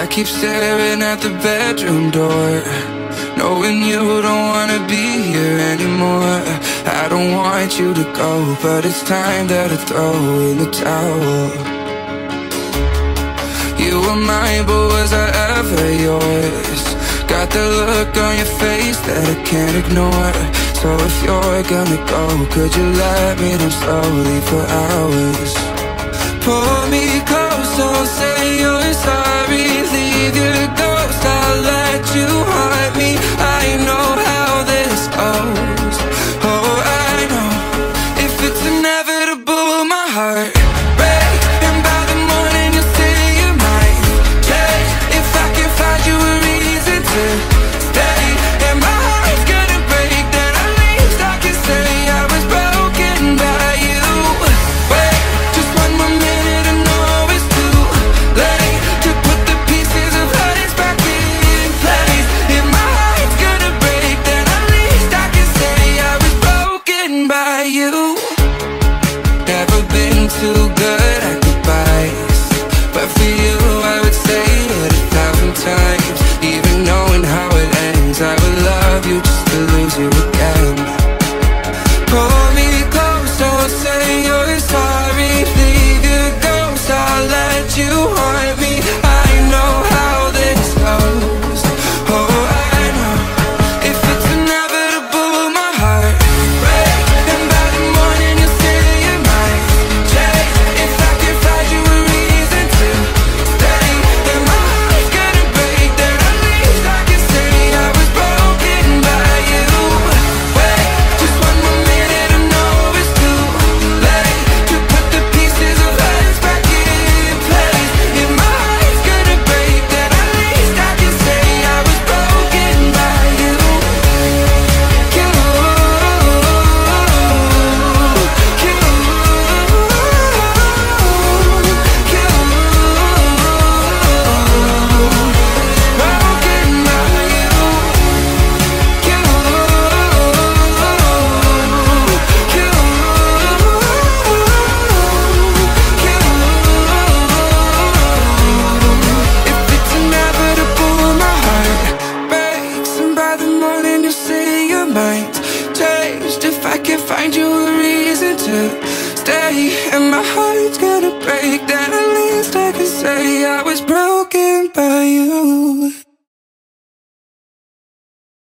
I keep staring at the bedroom door Knowing you don't wanna be here anymore I don't want you to go But it's time that I throw in the towel You were mine, but was I ever yours? Got the look on your face that I can't ignore So if you're gonna go Could you let me down slowly for hours? Pull me close you changed If I can find you a reason to stay. And my heart's gonna break Then at least I can say I was broken by you.